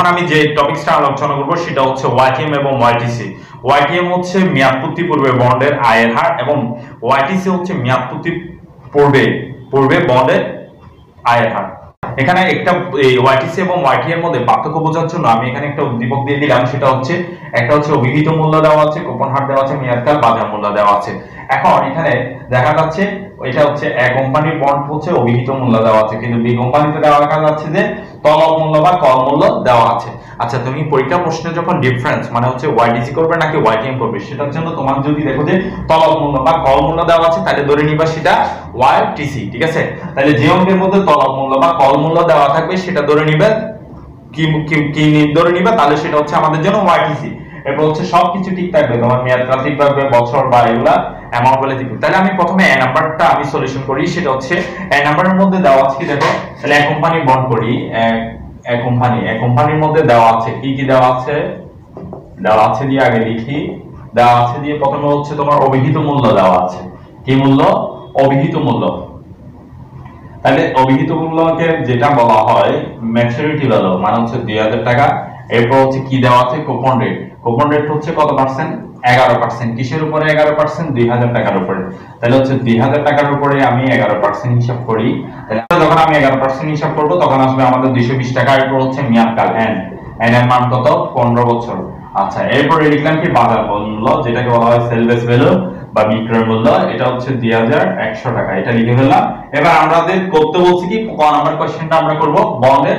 এখন আমি যে টপিকসটা আলোচনা করব সেটা হচ্ছে ওয়াইটিএম এবং ওয়াইটিসি ওয়াইটিএম হচ্ছে মেয়াদপূর্তি পূর্বে বন্ডের আয়ের হার এবং ওয়াইটিসি হচ্ছে মেয়াদপূর্তি পূর্বে পূর্বে বন্ডের আয়ের হার। এখানে একটা, এই ওয়াইটিসি এবং ওয়াইটি এর মধ্যে পার্থক্য বোঝার জন্য আমি এখানে একটা উদ্দীপক দিয়ে দিলাম, সেটা হচ্ছে একটা হচ্ছে অভিহিত মূল্য দেওয়া আছে কুপন হার দেওয়া আছে, মেয়াদকাল বাজার মূল্য দেওয়া আছে। এখন এখানে দেখা যাচ্ছে এটা হচ্ছে এ কোম্পানির বন্ড হচ্ছে অভিহিত মূল্য দেওয়া আছে। কিন্তু বি কোম্পানিতে দেওয়া দেখা যাচ্ছে যে তলব মূল্য বা কল মূল্য দেওয়া আছে। আচ্ছা তুমি পরীক্ষা প্রশ্নে যখন ডিফারেন্স মানে হচ্ছে ওয়াইটিসি করবে নাকি ওয়াইটিএম করবে, সেটার জন্য তোমার যদি দেখো যে তলব মূল্য বা কল মূল্য দেওয়া আছে, তাহলে ধরে নিবা সেটা ওয়াইটিসি ঠিক আছে? তাহলে যে অঙ্কের মধ্যে তলব মূল্য বা কল মূল্য দেওয়া থাকবে, সেটা ধরে নিবে, কি কি কি ধরে নিবে, তাহলে সেটা হচ্ছে আমাদের জন্য ওয়াইটিসি এরপর হচ্ছে সবকিছু ঠিক থাকবে, তোমার মেয়াদকাল ঠিক থাকবে, বছর বা এগুলা অ্যামাউন্ট বলে ঠিক তাহলে আমি প্রথমে এ নাম্বারটা আমি সলিউশন করি, সেটা হচ্ছে এ নাম্বারের মধ্যে দেওয়া আছে, দেখো, তাহলে এক কোম্পানি বন্ড করি এক কোম্পানি এক কোম্পানির মধ্যে দেওয়া আছে, কি কি দেওয়া আছে? দেওয়া আছে দিয়ে আগে লিখি, দেওয়া আছে দিয়ে প্রথমে হচ্ছে তোমার অভিহিত মূল্য দেওয়া আছে। কি মূল্য? অভিহিত মূল্য। তাহলে অভিহিত মূল্যকে যেটা বলা হয় ম্যাচুরিটি ভ্যালু মানে হচ্ছে দুই হাজার টাকা। এরপর হচ্ছে কি দেওয়া আছে? কুপন রেট কুপন রেট হচ্ছে কত পার্সেন্ট এগারো পার্সেন্ট কিসের উপরে এগারো পার্সেন্ট দুই হাজার টাকার উপরে। তাহলে হচ্ছে দুই হাজার টাকার উপরে আমি এগারো পার্সেন্ট হিসাব করি। তাহলে যখন আমি এগারো পার্সেন্ট হিসাব করব, তখন আসবে আমাদের দুইশো বিশ টাকা এরপর হচ্ছে মেয়াদকাল এন এন এর মান কত? পনেরো বছর। আচ্ছা এরপরে লিখলাম কি? বাজার মূল্য, যেটাকে বলা হয় সেলভেস ভ্যালু বা বিক্রয় মূল্য, এটা হচ্ছে দুই হাজার একশো টাকা। এটা লিখে ফেললাম। এবার আমাদের করতে বলছি কি? ক নাম্বার কোয়েশ্চেনটা আমরা করব? বন্ডের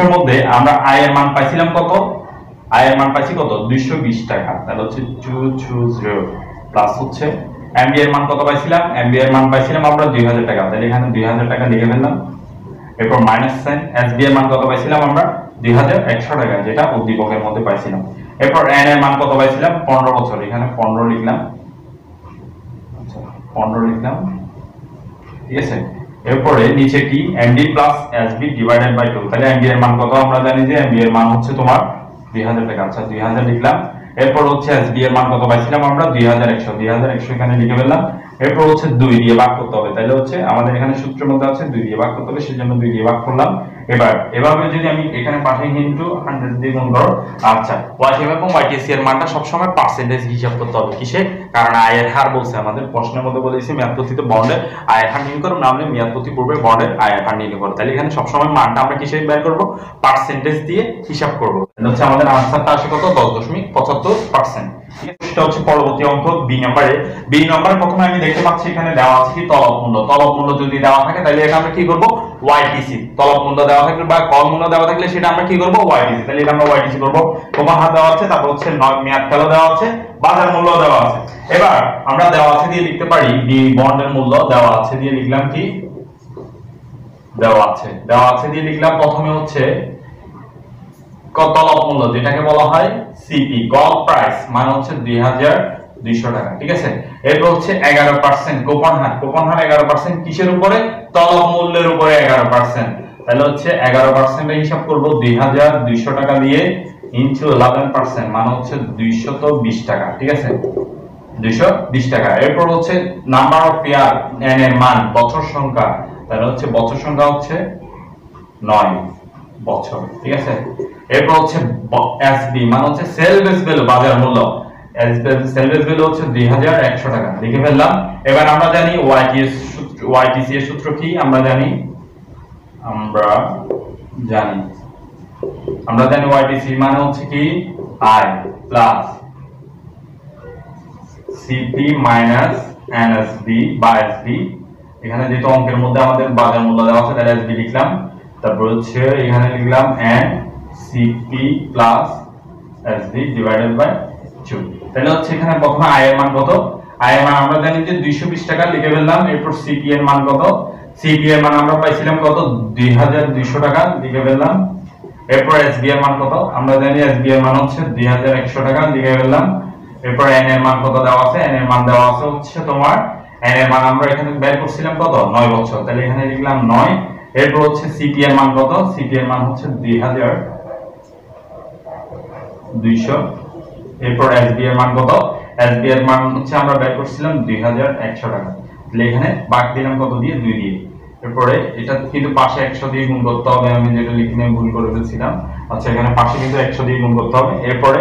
সূত্রের মধ্যে আমরা i এর মান পাইছিলাম কত? I এর মান পাইছি কত? 220 টাকা। তাহলে হচ্ছে 220 প্লাস হচ্ছে mb এর মান কত পাইছিলাম? Mb এর মান পাইছিলাম আমরা 2000 টাকা। তাহলে এখানে 2000 টাকা লিখে ফেললাম। এরপর মাইনাস সাইন sb এর মান কত পাইছিলাম আমরা? 2100 টাকা, যেটা উদ্দীপকের মধ্যে পাইছিলাম। এরপর এন এর মান কত পাইছিলাম? পনেরো বছর। এখানে পনেরো লিখলাম। আচ্ছা পনেরো লিখলাম। ঠিক আছে? এরপরে নিচে কি? MD plus SB divided by two তাহলে এমবি এর মান কত? আমরা জানি যে এমবি এর মান হচ্ছে তোমার দুই হাজার টাকা। আচ্ছা দুই হাজার লিখলাম। এরপর হচ্ছে এসবি এর মান কত পাইছিলাম আমরা? দুই হাজার একশো। দুই হাজার একশো এখানে লিখে ফেললাম। এরপর হচ্ছে দুই দিয়ে ভাগ করতে হবে। তাহলে হচ্ছে আমাদের এখানে সূত্রের মধ্যে আছে, দুই দিয়ে ভাগ করতে হবে, সেজন্য দুই দিয়ে ভাগ করলাম। এবার, এভাবে যদি আমি এখানে পাঠাই ইনটু 100 দিয়ে গুণ করো আচ্ছা ওয়াইটিএম এবং ওয়াইটিসি এর মানটা সবসময় পার্সেন্টেজ হিসাব করতে হবে কিসে? কারণ আয়ের হার বলছে আমাদের, প্রশ্নের মধ্যে বলেছি মেয়াদপতিতে বন্ডের আয়ের হার নির্ণয় করো নামলে মেয়াদপতি পূর্বে বন্ডের আয়ের হার নির্ণয় করো। তাহলে এখানে সবসময় মানটা আমরা কিসে বের করব? পার্সেন্টেজ দিয়ে হিসাব করব। এটা হচ্ছে আমাদের আনসারটা আসে কত? 10.75% সেটা হচ্ছে পরবর্তী অঙ্ক বি নম্বরে বি নম্বরে প্রথমে আমি দেখতে পাচ্ছি এখানে দেওয়া আছে কি তলব মূল্য। তলব মূল্য যদি দেওয়া থাকে, তাহলে এটা আমরা কি করব? ওয়াইটিসি তলব মূল্য দেওয়া থাকলে বা কল মূল্য দেওয়া থাকলে সেটা আমরা কি করব? ওয়াইটিসি তাহলে এটা আমরা ওয়াইটিসি করব। প্রমাণ হার দেওয়া আছে, তারপর হচ্ছে মেয়াদ কালও দেওয়া আছে, বাজার মূল্য দেওয়া আছে। এবার আমরা দেওয়া আছে দিয়ে লিখতে পারি বি বন্ডের মূল্য দেওয়া আছে দিয়ে লিখলাম কি? দেওয়া আছে। দেওয়া আছে দিয়ে লিখলাম প্রথমে হচ্ছে তলব মূল্য যেটাকে বলা হয় সিপি কল প্রাইস মানে হচ্ছে দুই হাজার দুইশো টাকা, ঠিক আছে? এরপর হচ্ছে এগারো পার্সেন্ট হার। হার এগারো পার্সেন্ট কিসের উপরে? তলব মূল্যের উপরে এগারো পার্সেন্ট তাহলে হচ্ছে এগারো হিসাব করব দুই হাজার দুইশো টাকা দিয়ে ইন্টু ইলেভেন পার্সেন্ট মানে হচ্ছে দুইশত বিশ টাকা, ঠিক আছে? দুইশো বিশ টাকা। এরপর হচ্ছে নাম্বার অফ পেয়ার এন এর মান, বছর সংখ্যা। তাহলে হচ্ছে বছর সংখ্যা হচ্ছে নয় বছর, ঠিক আছে? এরপর হচ্ছে এসবি মানে হচ্ছে ভ্যালু বাজার মূল্য। ভ্যালু হচ্ছে দুই হাজার একশো টাকা। লিখে ফেললাম। এবার আমরা জানি ওয়াইটিএস ওয়াইটিসি এর সূত্র কি? আমরা জানি আমরা জানি। আমরা জানি ওয়াইটিসি মানে হচ্ছে কি? I plus CP minus NSB SB এখানে যেহেতু অঙ্কের মধ্যে আমাদের বাজার মূল্য দেওয়া আছে, তাহলে এসবি লিখলাম। তারপর হচ্ছে এখানে লিখলাম N CP plus SB divided by two তাহলে হচ্ছে এখানে প্রথমে আই এর মান কত আই এর মান আমরা জানি যে 220 টাকা লিখে ফেললাম এরপর সিপি এর মান কত সিপি এর মান আমরা পাইছিলাম কত 2200 টাকা লিখে ফেললাম এরপর এসবি এর মান কত আমরা জানি এসবি এর মান হচ্ছে দুই হাজার একশো টাকা লিখে ফেললাম এরপর এন এর মান কত দেওয়া আছে এন এর মান দেওয়া আছে হচ্ছে তোমার এন এর মান আমরা এখানে বের করছিলাম কত নয় বছর তাহলে এখানে লিখলাম নয় এরপর হচ্ছে সিপি এর মান কত সিপি এর মান হচ্ছে দুই হাজার এরপর এসবি এর মান কত? এসবি এর মান হচ্ছে আমরা বের করছিলাম দুই হাজার একশো টাকা। তাহলে এখানে বাদ দিলাম কত দিয়ে? দুই দিয়ে। এরপরে এটা কিন্তু পাশে একশো দিয়ে গুণ করতে হবে, আমি যেটা লিখে ভুল করে ফেলছিলাম। আচ্ছা এখানে পাশে কিন্তু একশো দিয়ে গুণ করতে হবে। এরপরে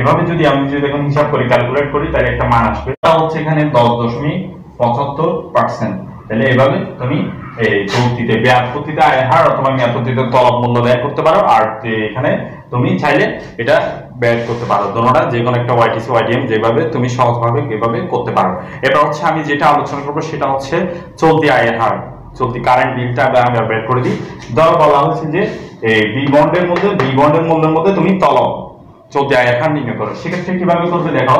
এভাবে যদি আমি যদি এখন হিসাব করি ক্যালকুলেট করি, তাহলে একটা মান আসবে। তা হচ্ছে এখানে দশ দশমিক পঁচাত্তর পার্সেন্ট তাহলে এভাবে তুমি, এই চৌক্তিতে ব্যাপতিতে আয় হার অথবা মেয়াদপতিতে তলব মূল্য ব্যয় করতে পারো। আর এখানে তুমি চাইলে এটা ব্যয় করতে পারো। দোনোটা, যে কোনো একটা ওয়াইটিসি ওয়াইডিএম যেভাবে তুমি সহজভাবে এভাবে করতে পারো। এবার হচ্ছে আমি যেটা আলোচনা করব সেটা হচ্ছে চলতি আয়ের হার। চলতি কারেন্ট বিলটা আমি বের করে দিই। ধরো বলা হচ্ছে যে এই বি বন্ডের মধ্যে বি বন্ডের মূল্যের মধ্যে তুমি তলব, চলতি আয়ের হার নির্ণয় করো। সেক্ষেত্রে কীভাবে করবে দেখো,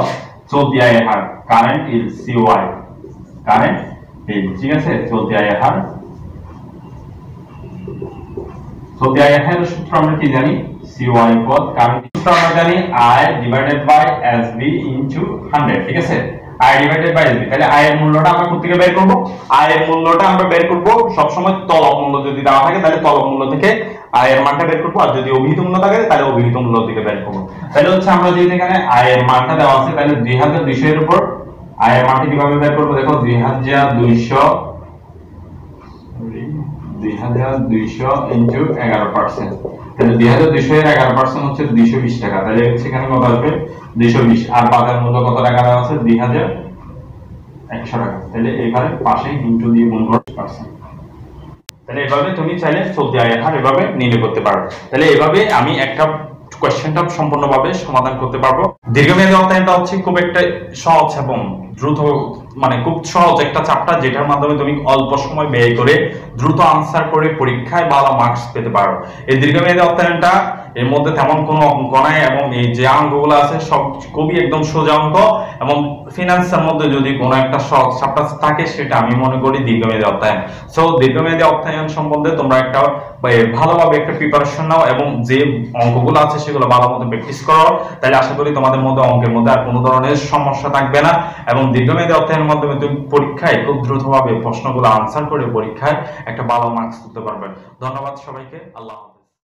চলতি আয়ের হার কারেন্ট ইল সিওয়াই কারেন্ট ঠিক আছে? চলতি আয়ের হার। চলতি আয়ের হারের সূত্র আমরা কি জানি? সিওয়াই পদ কারেন্ট সূত্র আমরা জানি? I divided by SB into 100 ঠিক আছে? আই ডিভাইডেড বাই এসবি তাহলে আই এর মূল্যটা আমরা কোথা থেকে বের করব? আই এর মূল্যটা আমরা বের করব সব সময় তলব মূল্য যদি দেওয়া থাকে, তাহলে তলব মূল্য থেকে আই এর মানটা বের করব। আর যদি অভিহিত মূল্য থাকে, তাহলে অভিহিত মূল্য থেকে বের করব। তাহলে হচ্ছে আমরা যদি এখানে আই এর মানটা দেওয়া আছে, তাহলে 2200 এর উপর আই এর মানটা কীভাবে বের করব দেখো? 2200 2200 ইনটু 11% তাহলে 2200 এর 11% হচ্ছে 220 টাকা। তাহলে সেখানে কত আসবে 220 আর বাজার মূল্য কত টাকা আছে? 2100 টাকা। তাহলে এখানে পাশে ইনটু দিয়ে গুণ করতে পারছেন তাহলে এভাবে তুমি চাইলে চলতি আয়ের হার এভাবে নির্ণয় করতে পারো। তাহলে এভাবে আমি একটা কোয়েশ্চেনটা সম্পূর্ণভাবে সমাধান করতে পারব। দীর্ঘমেয়াদী অধ্যায়নটা হচ্ছে খুব একটা সহজ এবং দ্রুত মানে খুব সহজ একটা চাপটা, যেটার মাধ্যমে তুমি অল্প সময় ব্যয় করে দ্রুত আনসার করে পরীক্ষায় ভালো মার্কস পেতে পারো। এই দীর্ঘমেয়াদী অধ্যয়নটা এর মধ্যে তেমন কোনো অঙ্ক নাই এবং এই যে অঙ্কগুলো আছে সব খুবই একদম সোজা অঙ্ক এবং ফিনান্সের মধ্যে যদি কোনো একটা সহজ চ্যাপ্টার থাকে, সেটা আমি মনে করি দীর্ঘমেয়াদী অধ্যয়ন। সো দীর্ঘমেয়াদী অধ্যয়ন সম্বন্ধে তোমরা একটা ভালোভাবে একটা প্রিপারেশন নাও এবং যে অঙ্কগুলো আছে সেগুলো ভালো মতো প্র্যাকটিস করো। তাহলে আশা করি তোমাদের মধ্যে অঙ্কের মধ্যে আর কোনো ধরনের সমস্যা থাকবে না। এবং দীর্ঘমেয়াদী অর্থায়নের মাধ্যমে তুমি পরীক্ষায় খুব দ্রুতভাবে প্রশ্নগুলো আনসার করে পরীক্ষায় একটা ভালো মার্কস তুলতে পারবে। ধন্যবাদ সবাইকে। আল্লাহ